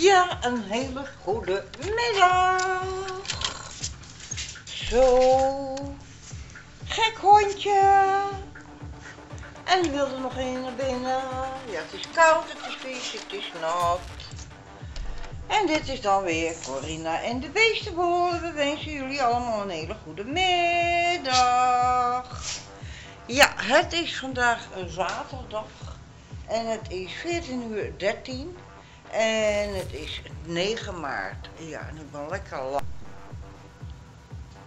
Ja, een hele goede middag. Zo. Gek hondje. En die wilde nog een naar binnen. Ja, het is koud, het is vies, het is nat. En dit is dan weer Corina en de beestenboel. We wensen jullie allemaal een hele goede middag. Ja, het is vandaag een zaterdag. En het is 14 uur 13. En het is 9 maart. Ja, en ik ben lekker lang.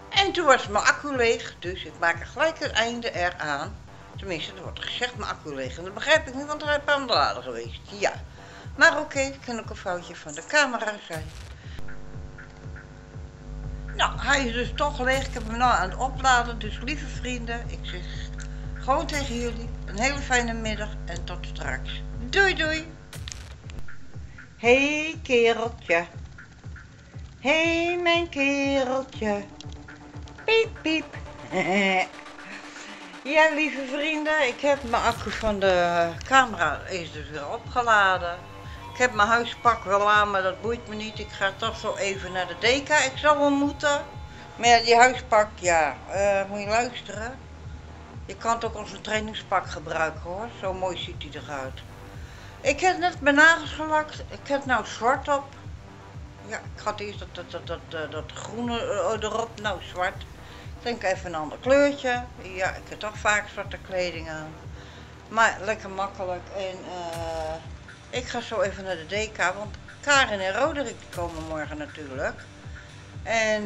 En toen was mijn accu leeg, dus ik maak er gelijk een einde eraan. Tenminste, er wordt gezegd mijn accu leeg. En dat begrijp ik niet, want hij is aan de lader geweest. Ja. Maar oké, het kan ook een foutje van de camera zijn. Nou, hij is dus toch leeg. Ik heb hem nou aan het opladen. Dus lieve vrienden, ik zeg gewoon tegen jullie een hele fijne middag en tot straks. Doei doei! Hey kereltje. Hey mijn kereltje. Piep piep. ja lieve vrienden, ik heb mijn accu van de camera is dus weer opgeladen. Ik heb mijn huispak wel aan, maar dat boeit me niet. Ik ga toch zo even naar de deka. Ik zal wel moeten. Maar die huispak, ja, uh, moet je luisteren. Je kan het ook als een trainingspak gebruiken hoor. Zo mooi ziet hij eruit. Ik heb net mijn nagels gelakt. Ik heb nou zwart op. Ja, ik had eerst dat, dat, dat, dat, dat groene eh, erop. Nou, zwart. Ik denk even een ander kleurtje. Ja, ik heb toch vaak zwarte kleding aan. Maar lekker makkelijk. En uh, ik ga zo even naar de DK. Want Karin en Roderick komen morgen natuurlijk. En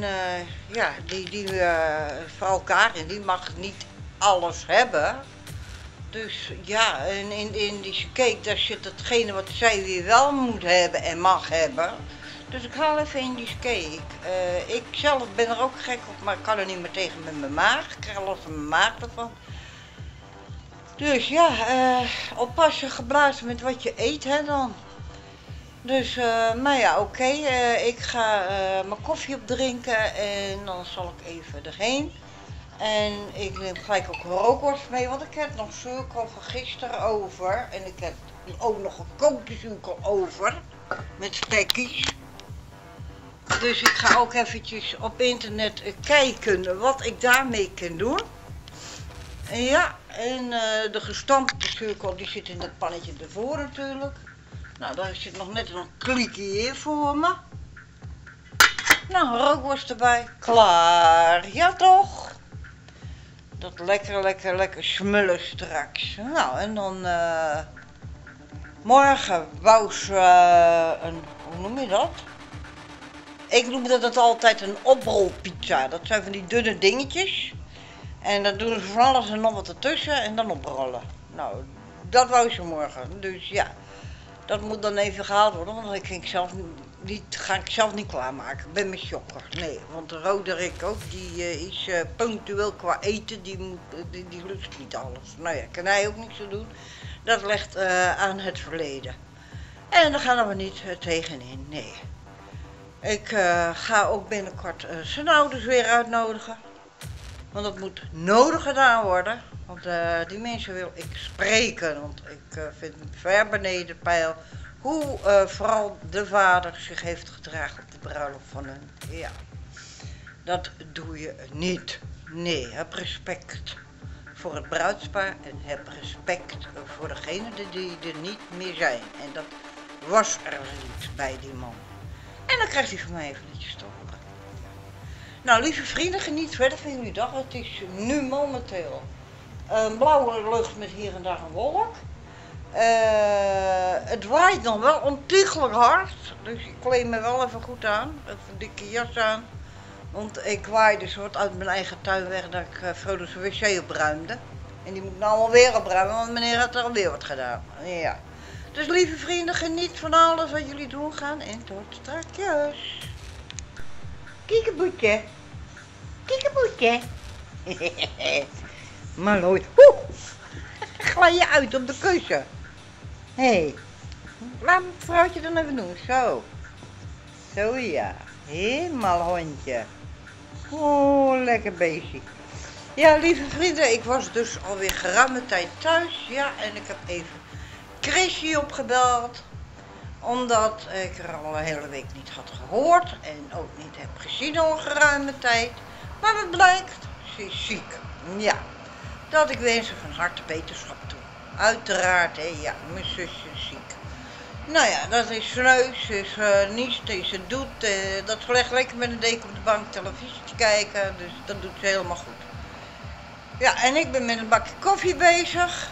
ja, die, die, uh, vooral Karin, die mag niet alles hebben. Dus ja, en in, die cake daar zit hetgene wat zij weer wel moet hebben en mag hebben. Dus ik haal even in die. Uh, ik zelf ben er ook gek op, maar ik kan er niet meer tegen met mijn maag. Ik krijg last van mijn maag ervan. Dus ja, uh, oppassen, geblazen met wat je eet hè dan. Dus, uh, maar ja, oké. Ik ga mijn koffie opdrinken en dan zal ik even erheen. En ik neem gelijk ook rookworst mee, want ik heb nog suiker van gisteren over. En ik heb ook nog gekookte suiker over. Met spekjes. Dus ik ga ook eventjes op internet kijken wat ik daarmee kan doen. En ja, en uh, de gestampte suiker die zit in dat pannetje ervoor natuurlijk. Nou, daar zit nog net een klikje hier voor me. Nou, rookworst erbij. Klaar. Ja toch? Dat lekker, lekker, lekker smullen straks. Nou, en dan uh, morgen wou ze uh, een, hoe noem je dat? Ik noem dat altijd een oprolpizza. Dat zijn van die dunne dingetjes. En dan doen ze van alles en nog wat ertussen en dan oprollen. Nou, dat wou ze morgen. Dus ja, dat moet dan even gehaald worden, want ik ging zelf die ga ik zelf niet klaarmaken. Ik ben met shocker. Nee, want de Roderick ook, die uh, is uh, punctueel qua eten. Die, moet, die, niet alles. Nou ja, kan hij ook niks aan doen. Dat legt aan het verleden. En daar gaan we niet tegenin, nee. Ik ga ook binnenkort zijn ouders weer uitnodigen. Want dat moet nodig gedaan worden. Want die mensen wil ik spreken. Want ik vind het ver beneden pijl hoe uh, vooral de vader zich heeft gedragen op de bruiloft van hun. Ja, dat doe je niet. Nee, heb respect voor het bruidspaar en heb respect voor degenen die er niet meer zijn. En dat was er niet bij die man. En dan krijgt hij van mij even netjes te horen. Nou, lieve vrienden, geniet verder van jullie dag. Het is nu momenteel een blauwe lucht met hier en daar een wolk. Uh, het waait nog wel ontiegelijk hard. Dus ik kleed me wel even goed aan. Even een dikke jas aan. Want ik waai dus wat uit mijn eigen tuin weg dat ik uh, Frodo's wc opruimde. En die moet ik nou alweer opruimen, want meneer had er alweer wat gedaan. Ja. Dus lieve vrienden, geniet van alles wat jullie doen gaan. En tot straks. Kiekeboetje. Kiekeboetje. maar nooit. Glij je uit op de kussen. Hé, hey, laat het vrouwtje dan even doen. Zo. Zo ja. Helemaal hondje. Oh, lekker beestje. Ja, lieve vrienden, ik was dus alweer geruime tijd thuis. Ja, en ik heb even Chrissy opgebeld. Omdat ik er al een hele week niet had gehoord en ook niet heb gezien al een geruime tijd. Maar wat blijkt, ze is ziek. Ja, dat ik wens haar van harte beterschap toe. Uiteraard, hè, ja, mijn zusje is ziek. Nou ja, dat is sneu, ze is uh, niest, ze doet, uh, dat ze legt lekker met een deken op de bank televisie te kijken, dus dat doet ze helemaal goed. Ja, en ik ben met een bakje koffie bezig.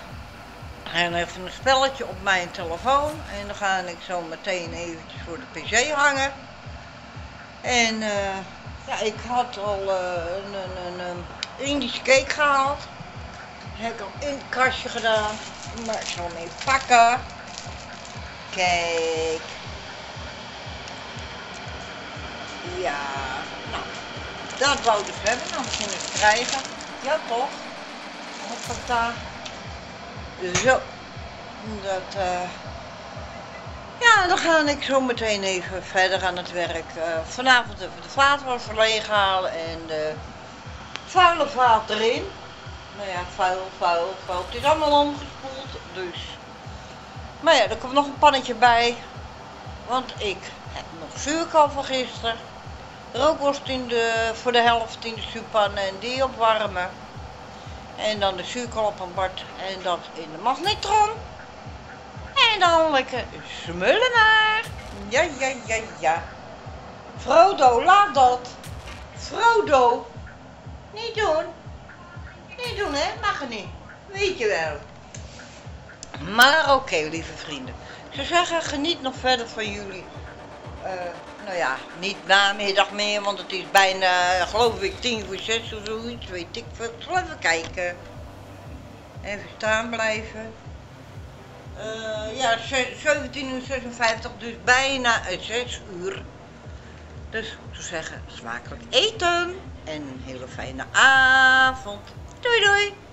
En even een spelletje op mijn telefoon. En dan ga ik zo meteen eventjes voor de pc hangen. En uh, ja, ik had al een, een, een, Indische cake gehaald. Heb ik al in het kastje gedaan. Maar ik zal hem even pakken. Kijk. Ja, nou. Dat wou ik hebben. Dan misschien het krijgen. Ja, toch? Hoppata. Zo. Dat, uh... Ja, dan ga ik zo meteen even verder aan het werk. Uh, vanavond even de vaatwasser leeg halen en de vuile vaat erin. Nou ja, vuil, vuil, vuil. Het is allemaal omgespoeld, dus. Maar ja, er komt nog een pannetje bij. Want ik heb nog zuurkool van gisteren. Rookworst in de, voor de helft in de zuurpan en die opwarmen. En dan de zuurkool op een bord en dat in de magnetron. En dan lekker smullen maar. Ja, ja, ja, ja. Frodo, laat dat. Frodo. Niet doen. Hè? Mag er niet. Weet je wel. Maar oké, lieve vrienden. Zou zeggen, geniet nog verder van jullie. Uh, nou ja, niet namiddag meer, want het is bijna, geloof ik, tien voor zes of zoiets. Weet ik veel. Ik zal even kijken. Even staan blijven. Uh, ja, 17 uur 56, dus bijna 6 uur. Dus zou zeggen, smakelijk eten en een hele fijne avond. Doei doei!